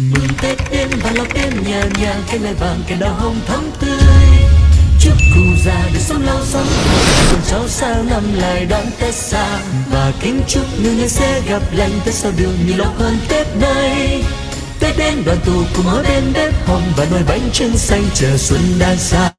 mừng tết đến và lo đêm nhà nhà cây lại vàng cây đào hồng thắm tươi. Chúc cụ già được sống lâu sống cùng cháu sang năm lại đón tết xa. Và kính chúc người người sẽ gặp lành tết sau đường nhiều lâu hơn tết nay. Tết đến đoàn tụ cùng ở bên bếp hồng và nồi bánh trưng xanh chờ xuân đang xa.